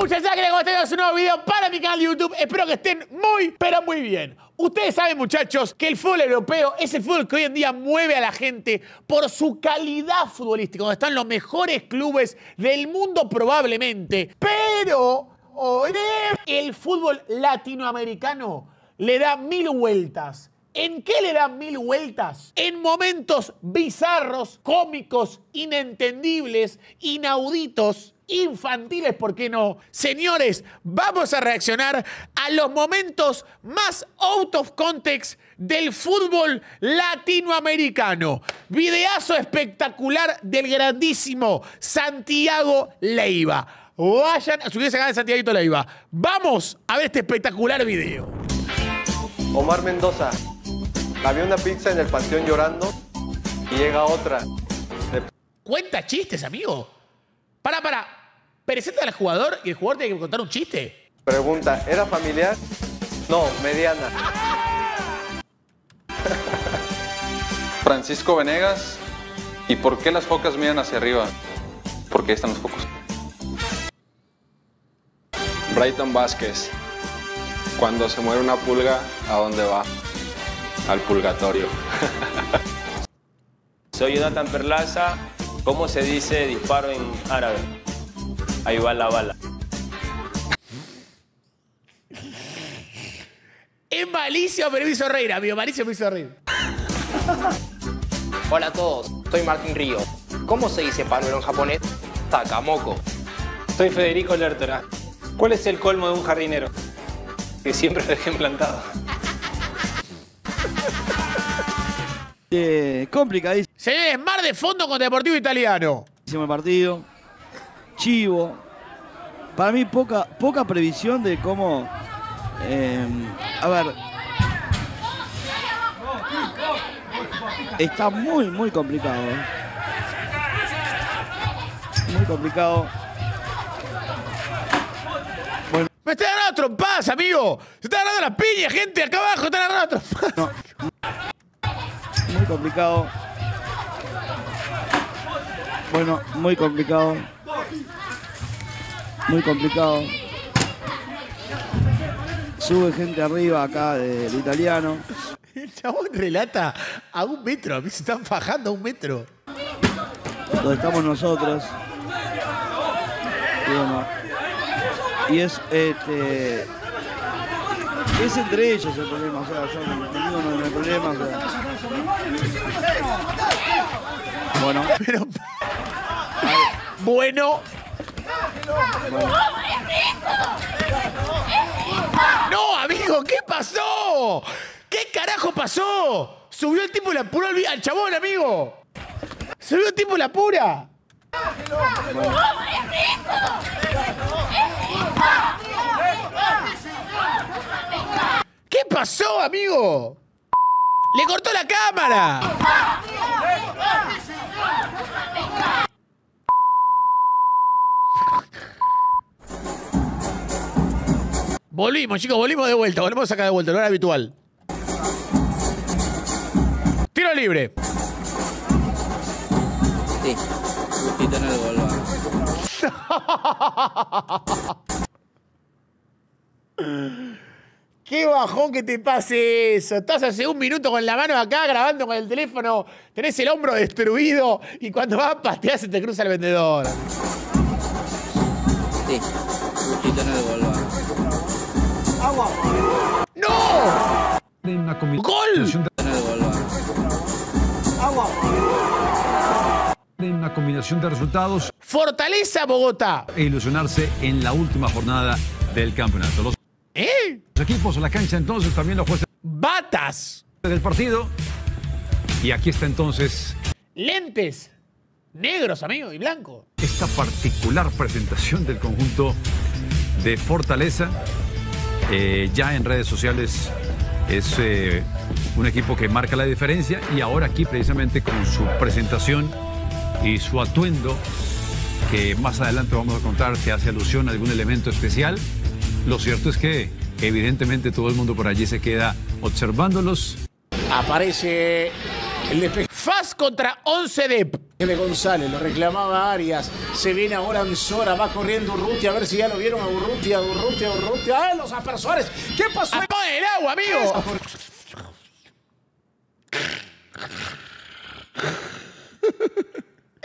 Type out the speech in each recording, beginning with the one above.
Muchas gracias, como estén un nuevo video para mi canal de YouTube. Espero que estén muy, pero muy bien. Ustedes saben, muchachos, que el fútbol europeo es el fútbol que hoy en día mueve a la gente por su calidad futbolística, donde están los mejores clubes del mundo probablemente. Pero el fútbol latinoamericano le da mil vueltas. ¿En qué le da mil vueltas? En momentos bizarros, cómicos, inentendibles, inauditos, infantiles, ¿por qué no? Señores, vamos a reaccionar a los momentos más out of context del fútbol latinoamericano. Videazo espectacular del grandísimo Santiago Leiva. Vayan a subirse a canal de Santiago Leiva. Vamos a ver este espectacular video. Omar Mendoza. Había una pizza en el panteón llorando y llega otra. Cuenta chistes, amigo. Para, para. Presenta al jugador y el jugador tiene que contar un chiste. pregunta, ¿era familiar? No, mediana. Francisco Venegas. ¿Y por qué las focas miran hacia arriba? Porque ahí están los focos. Brighton Vázquez. Cuando se muere una pulga, ¿a dónde va? Al purgatorio. Soy Jonathan Perlaza. ¿Cómo se dice disparo en árabe? Ahí va la bala. Es malicio, pero me hizo reír, amigo. Malicio me hizo reír. Hola a todos, soy Martín Río. ¿Cómo se dice panuelo en japonés? Takamoko. Soy Federico Lertora. ¿Cuál es el colmo de un jardinero? Que siempre lo dejen plantado. Eh, complicadísimo Señores, mar de fondo con Deportivo Italiano. el partido. Chivo. Para mí poca, poca previsión de cómo... eh, a ver. Está muy, muy complicado. Muy complicado. Me está agarrando trompadas, amigo. Se está agarrando la piña, gente. Acá abajo está agarrando trompadas. Muy complicado. Bueno, muy complicado. Muy complicado. Sube gente arriba acá del italiano. El chabón relata a un metro. A mí se están fajando a un metro. Donde estamos nosotros. Y bueno. Y es este. Es entre ellos el problema, o sea, yo conmigo no hay problema, o sea. Bueno, Pero. Bueno. No, amigo, ¿qué pasó? ¿Qué carajo pasó? Subió el tipo la apuró al, chabón, amigo. Subió el tipo la apura. ¿Qué pasó, amigo? Le cortó la cámara. Volvimos, chicos, volvimos de vuelta. Volvemos acá de vuelta, lo era habitual. Tiro libre. Sí, en el gol. Qué bajón que te pase eso. Estás hace un minuto con la mano acá grabando con el teléfono, tenés el hombro destruido y cuando vas a patear se te cruza el vendedor. Sí, en el gol. ¡No! ¡Gol! En una combinación de resultados Fortaleza Bogotá. e ilusionarse en la última jornada del campeonato. Los ¿Eh? equipos a la cancha entonces también los jueces Batas. del partido. Y aquí está entonces Lentes. Negros, amigo, y blanco. esta particular presentación del conjunto de Fortaleza. Eh, ya en redes sociales es eh, un equipo que marca la diferencia y ahora aquí precisamente con su presentación y su atuendo, que más adelante vamos a contar que hace alusión a algún elemento especial. Lo cierto es que evidentemente todo el mundo por allí se queda observándolos Aparece el. FAS contra 11 Dep. De González, lo reclamaba Arias, se viene ahora Anzora, va corriendo Urrutia, a ver si ya lo vieron a Urrutia, Urrutia, Urrutia, ¡ah, los aspersores! ¿Qué pasó? ¡Apaga el agua, amigo!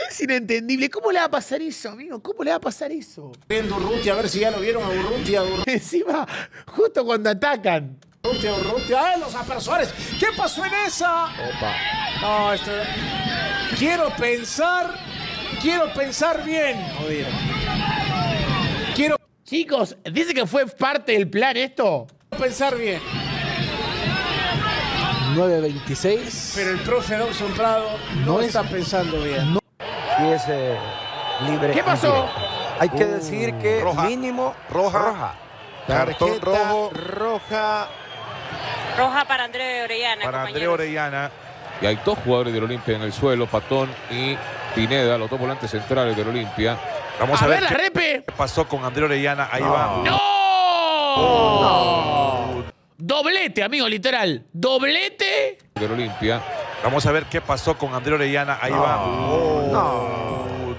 Es inentendible. ¿Cómo le va a pasar eso, amigo? ¿Cómo le va a pasar eso? Corriendo Urrutia, a ver si ya lo vieron a Urrutia, Urrutia, Encima, justo cuando atacan. Urrutia, ¡ah, los aspersores! ¿Qué pasó en esa? No, esto... Quiero pensar, quiero pensar bien. Quiero Chicos, dice que fue parte del plan esto. pensar bien. 9.26. Pero el profe Dobson Prado no, No es- está pensando bien. Si es eh, libre. ¿Qué pasó? Hay que decir que roja. mínimo Roja. roja. Cartón Tarjeta rojo. roja. Roja para André Orellana. Para André compañeros. Orellana. Y hay dos jugadores del Olimpia en el suelo, Patón y Pineda, los dos volantes centrales del Olimpia. Vamos A, a, ver, ver, la qué repe. pasó con André Orellana. Ahí va. ¡No! Doblete, amigo, literal. Doblete. Del Olimpia. Vamos a ver qué pasó con André Orellana. Ahí va. Oh,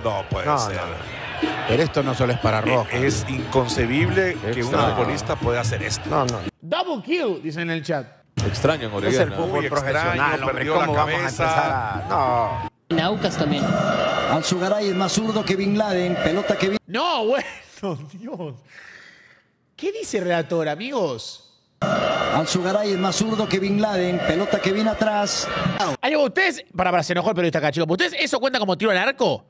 no. puede No, ser. Pero esto no solo es para roja. Es inconcebible que un futbolista pueda hacer esto. No, no. Double kill, dicen en el chat. Extraño en Es el fútbol profesional, extraño, hombre. ¿Cómo la vamos a cabeza. empezar a...? No. Naucas también. Alzugaray es más zurdo que Bin Laden, pelota que viene. No, bueno, Dios. ¿Qué dice el relator, amigos? Alzugaray es más zurdo que Bin Laden, pelota que viene atrás. Ay, ustedes, para, para, se enojó el periodista acá, chicos. ¿Ustedes eso cuenta como tiro al arco?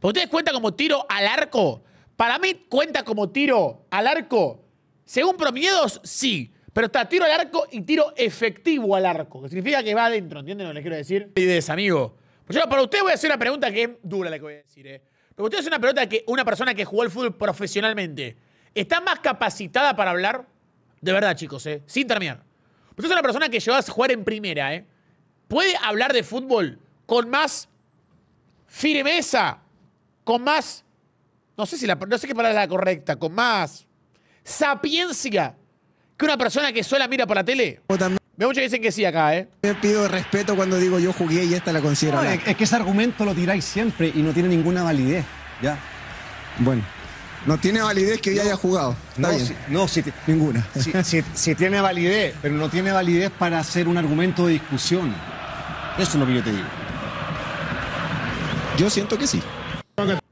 ¿Ustedes cuenta como tiro al arco? Para mí cuenta como tiro al arco. Según promiedos, sí. Pero está tiro al arco y tiro efectivo al arco. Que significa que va adentro, ¿entienden lo que les quiero decir? Ideas, amigo. Pues yo para usted voy a hacer una pregunta que es dura la que voy a decir, ¿eh? Pero usted es una pregunta que una persona que jugó al fútbol profesionalmente está más capacitada para hablar. De verdad, chicos, ¿eh? Sin terminar. Usted es una persona que llegó a jugar en primera, ¿eh? Puede hablar de fútbol con más firmeza, con más. No sé si la, no sé qué palabra es la correcta, con más sapiencia que una persona que sola mira por la tele. Veo muchos que dicen que sí acá, ¿eh? Te pido respeto cuando digo yo jugué y esta la considero. No, es, que ese argumento lo tiráis siempre y no tiene ninguna validez. ¿ya? Bueno, no tiene validez que ya haya jugado. Está No, bien. si, no si, Ninguna. si- si- si tiene validez, pero no tiene validez para hacer un argumento de discusión. Eso es lo que yo te digo. Yo siento que sí.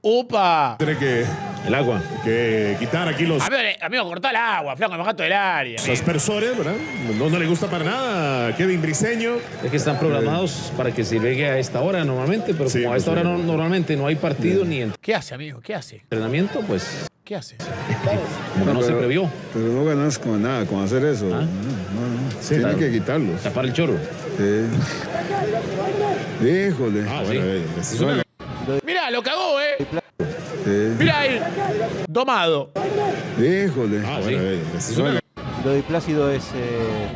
¡Upa! Tiene que el agua, que quitar aquí los A ver, amigo, cortá el agua, flaco, me gato del área. amigo. aspersores, ¿verdad? No, no le gusta para nada, Kevin Briseño. Es que están programados para que se llegue a esta hora normalmente, pero como a esta hora no- normalmente no hay partido ni ¿Qué hace, amigo? ¿Qué hace? entrenamiento, pues ¿Qué hace? como que no, se previó. Pero no ganas con nada con hacer eso. No, no, no. Tiene claro. que quitarlos. Tapar el chorro. Sí. Híjole. Ah, sí. Es una- Mirá, lo cagó, Domado. Híjole. Ah, sí. Una- Lo de Plácido es. eh,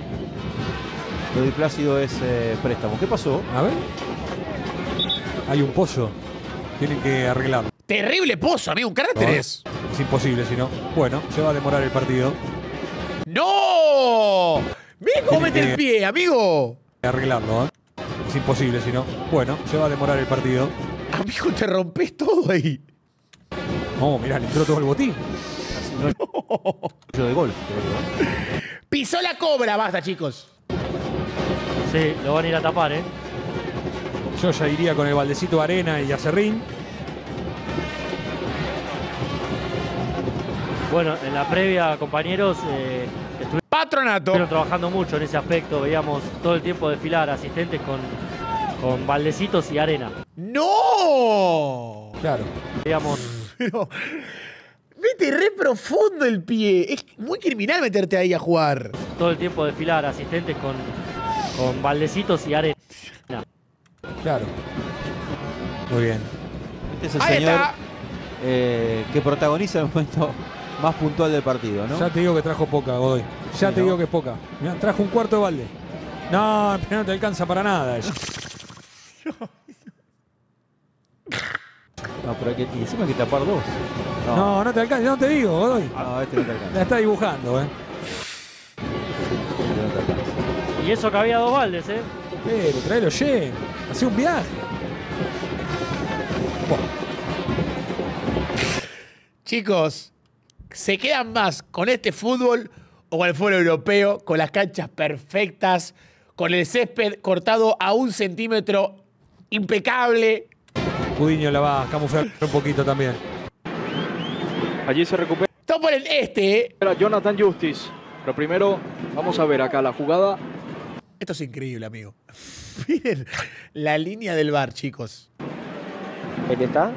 lo de Plácido es eh, préstamo. ¿Qué pasó? A ver. Hay un pozo. Tienen que arreglarlo. Terrible pozo, amigo, un carácter es. Es imposible, si no. Bueno, se va a demorar el partido. ¡No! Mira cómo mete el pie, amigo. Arreglarlo, ¿eh? Es imposible, si no. Bueno, se va a demorar el partido. Amigo, te rompes todo ahí. Oh, mirá, le entró todo el botín. Yo de golf, creo. Pisó la cobra, basta, chicos. Sí, lo van a ir a tapar, ¿eh? Yo ya iría con el baldecito de arena y acerrín. Bueno, en la previa, compañeros, eh, Patronato. estuvieron trabajando mucho en ese aspecto. Veíamos todo el tiempo desfilar asistentes con, con baldecitos y arena. ¡No! Claro. Veíamos Pero. Mete re profundo el pie. Es muy criminal meterte ahí a jugar. todo el tiempo desfilar asistentes con, con baldecitos y arena. Claro. Muy bien. Este es el Ahí señor eh, que protagoniza el momento más puntual del partido, ¿no? Ya te digo que trajo poca, Godoy. Ya Sí, te ¿no? digo que es poca. Mirá, trajo un cuarto de balde. No, pero no te alcanza para nada. No, pero hay que, y encima hay que tapar dos. No, no te alcanza. No te digo, Godoy. No, este no te alcanza. La está dibujando, ¿eh? Este no te alcanza. Y eso que había dos baldes, ¿eh? Pero tráelo lleno. Hacé un viaje. Chicos, ¿se quedan más con este fútbol o con el fútbol europeo? Con las canchas perfectas, con el césped cortado a un centímetro impecable. Cudiño la va a camuflar un poquito también. Allí se recupera Todo por el este, ¿eh? Jonathan Justice. Pero primero vamos a ver acá la jugada. Esto es increíble, amigo. Miren la línea del bar, chicos. Ahí está.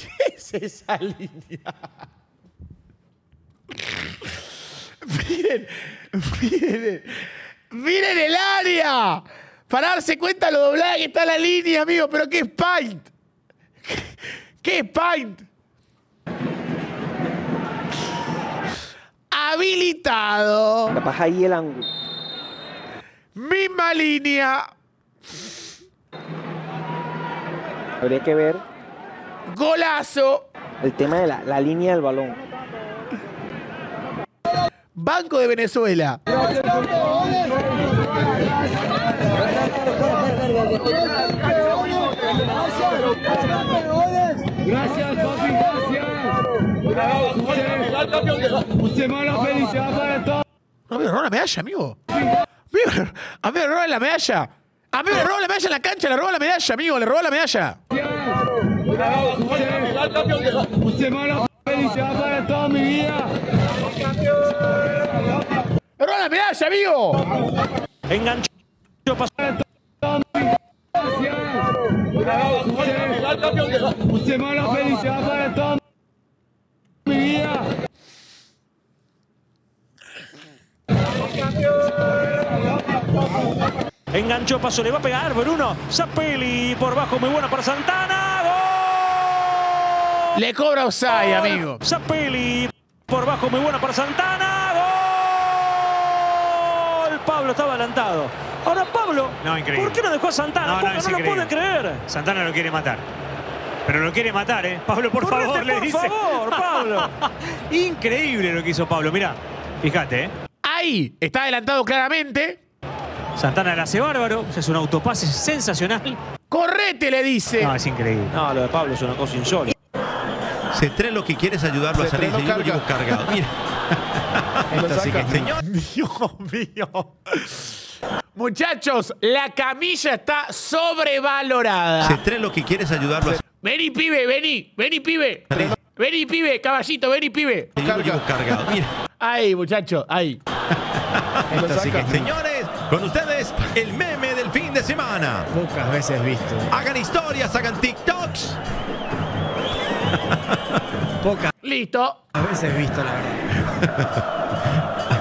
¿Qué es esa línea? miren, miren, miren el área. Para darse cuenta lo doblada que está la línea, amigo. Pero ¿qué es Paint? ¿Qué es Paint? Habilitado. Capaz ahí el ángulo. Misma línea. Habría que ver Golazo. el tema de la, la línea del balón. Banco de Venezuela. Gracias, papi, gracias. Usted felicidad para todos. No me robó la medalla, amigo. Amigo, A mí me robó la medalla. A mí me robó la medalla en la cancha, le robó la medalla, amigo, le robó la medalla. Usted mala felicidad para toda mi vida. ¡Me robó la medalla, amigo! Enganchó Usted mala felicidad para toda mi vida. Enganchó, paso, le va a pegar Bruno. Zapelli por bajo, muy buena para Santana. ¡Gol! Le cobra Osai, amigo. Zapelli por bajo, muy buena para Santana. ¡Gol! Pablo estaba adelantado. Ahora Pablo, No, increíble. ¿por qué no dejó a Santana? No, no, lo puede creer. Santana lo quiere matar. Pero lo quiere matar, ¿eh? Pablo, por Correte, favor, le por dice. favor, Pablo. Increíble lo que hizo Pablo. Mira, fíjate, ¿eh? Ahí, está adelantado claramente. Santana la hace bárbaro. Es un autopase sensacional. Correte, le dice. No, es increíble. No, lo de Pablo es una cosa insólita. C3 lo que quiere es ayudarlo a salir. C3 Yo lo lo llevo cargado. Mira. Esta sí que es señor. Dios mío. Muchachos, la camilla está sobrevalorada. C3 lo que quiere es ayudarlo a Vení, pibe, vení, vení, pibe. Vení, pibe, caballito, vení, pibe. Llevo cargado. Mira. Ahí, muchachos, ahí. Esta sí que es Señores, con ustedes, el meme del fin de semana. Pocas veces visto. Hagan historias, hagan TikToks. Pocas Listo. veces visto, la verdad.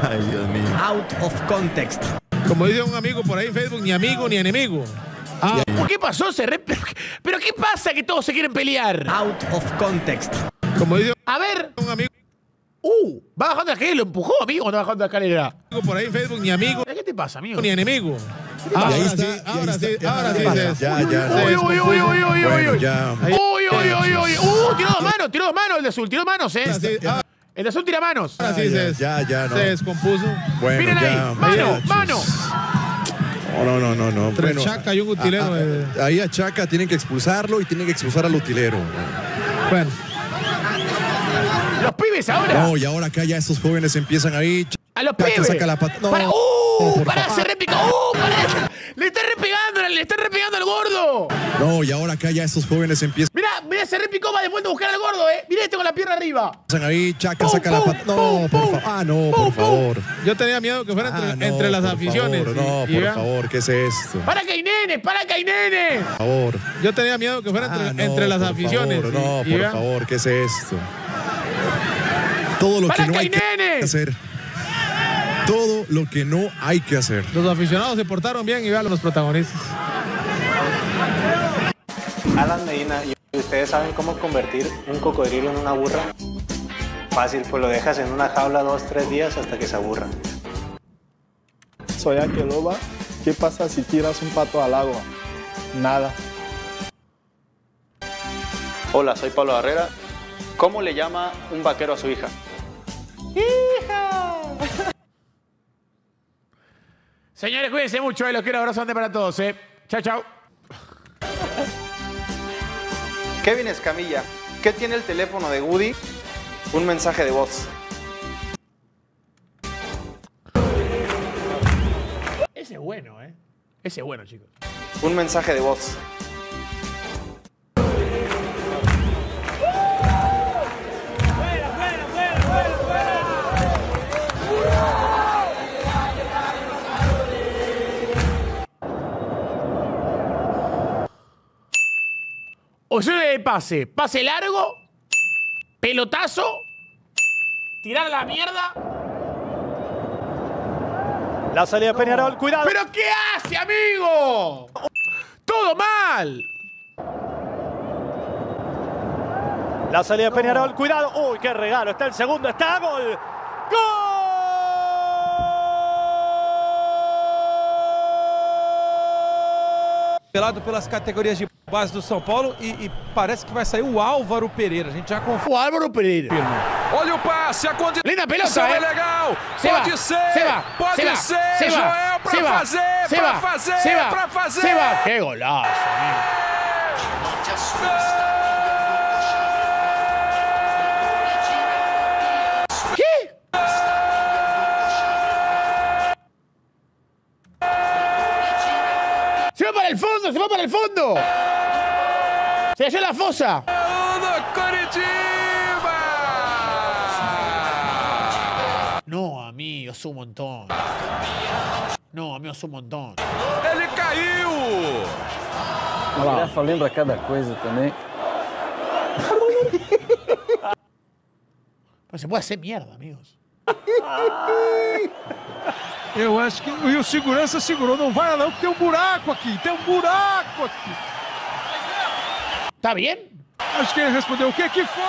Ay, Dios mío. Out of context. Como dice un amigo por ahí en Facebook, ni amigo ni enemigo. Ah, ¿Qué pasó? Se re- ¿Pero qué pasa que todos se quieren pelear? Out of context. Como dice A ver. un amigo Uh, va bajando la escalera y lo empujó, amigo, va bajando la escalera. por ahí en Facebook, ni amigo ¿Qué te pasa, amigo? ni enemigo. Ahora sí, ahora sí, Ya, ahora ¿qué sí. Ya, ya. Uy, uy, uy, uy, uy, uy, uy. Uy, uy, uy, uy. Uh, tiró dos manos, tiró dos manos el de azul, tiró manos, eh. Ah. El de azul tira manos. Ahora sí se, ya, ya, no. se descompuso. Bueno, Miren ahí, ya. mano, ya. mano. No, no, no, no. Entre Bueno, Chaca y un utilero. a- a- eh. ahí a Chaca tienen que expulsarlo y tienen que expulsar al utilero. Bueno, Los pibes ahora. No, y ahora acá ya estos jóvenes empiezan ahí. A los Chaca pibes. saca la pata. No, Para, no, uh, pará, se repicó. Uh, pará. Le está repegando, le está repegando al gordo. No, y ahora acá ya estos jóvenes empiezan Mirá, mirá, se repicó, va de vuelta a buscar al gordo, eh. Mirá este con la pierna arriba. ahí. Chaca saca la pata. No, por favor. Ah, no, por favor. yo tenía miedo que fuera entre, Ah, no, entre las por aficiones. favor, no, por favor, ¿qué es esto? Para que hay nenes, para que hay nenes. Por favor. Yo tenía miedo que fuera entre, Ah, no, entre las por aficiones. favor, y- no, y por favor, ¿qué es esto? Todo lo ¡Para que no que hay que nenes! hacer. Todo lo que no hay que hacer. Los aficionados se portaron bien y vean los protagonistas. Alan Medina, ¿y ustedes saben cómo convertir un cocodrilo en una burra? Fácil, pues lo dejas en una jaula dos, tres días hasta que se aburra. Soy Aqueloba. ¿Qué pasa si tiras un pato al agua? Nada. Hola, soy Pablo Barrera. ¿Cómo le llama un vaquero a su hija? ¡Hija! Señores, cuídense mucho, eh. Los quiero abrazo para todos, eh. Chao, chao. Kevin Escamilla, ¿qué tiene el teléfono de Woody? Un mensaje de voz. Ese es bueno, ¿eh? Ese es bueno, chicos. Un mensaje de voz. Opciones de pase. Pase largo. Pelotazo. Tirar a la mierda. La salida de Peñarol, cuidado. ¿Pero qué hace, amigo? Todo mal. La salida de Peñarol, cuidado. Uy, qué regalo. Está el segundo, está gol. Pelado pelas categorias de base do São Paulo e, e parece que vai sair o Álvaro Pereira. A gente já confirma. O Álvaro Pereira. Olha o passe, a condição Linda pelota, é legal. Se pode va, ser, pode ser, se va, Joel, pra fazer, se pra fazer, se va, pra fazer. Se va. Qué fondo, se va para el fondo. Se cayó la fosa. No, amigo, es un montón. No, amigo, es un montón. Ele caiu! O Grafa lembra cada coisa também. Pero se puede hacer mierda, amigos. Eu acho que e o segurança segurou. Não vai não, porque tem um buraco aqui. Tem um buraco aqui. Tá bien? Acho que ele respondeu o que que foi?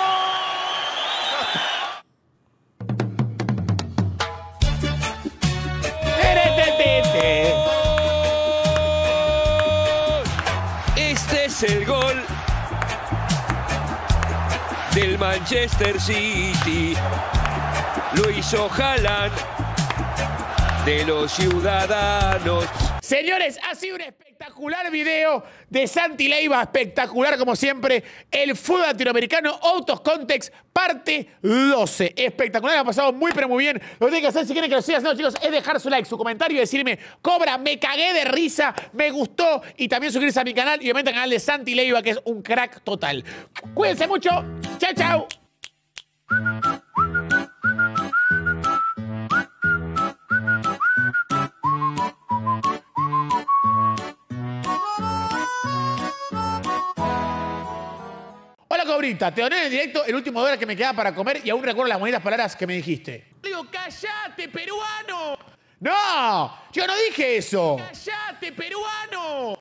Este es el gol del Manchester City. Lo hizo Haaland de los ciudadanos. Señores, ha sido un espectacular video de Santi Leiva, espectacular como siempre. El fútbol latinoamericano, Autos Context, parte 12. Espectacular, me ha pasado muy pero muy bien. Lo que tienen que hacer si quieren que lo siga haciendo, chicos, es dejar su like, su comentario y decirme, Cobra, me cagué de risa, me gustó. Y también suscribirse a mi canal y obviamente al canal de Santi Leiva, que es un crack total. Cuídense mucho. Chao, chao. Hola Cobrita, te doné en el directo el último dólar que me quedaba para comer y aún recuerdo las bonitas palabras que me dijiste. Le digo, callate, peruano. No, yo no dije eso. Callate, peruano.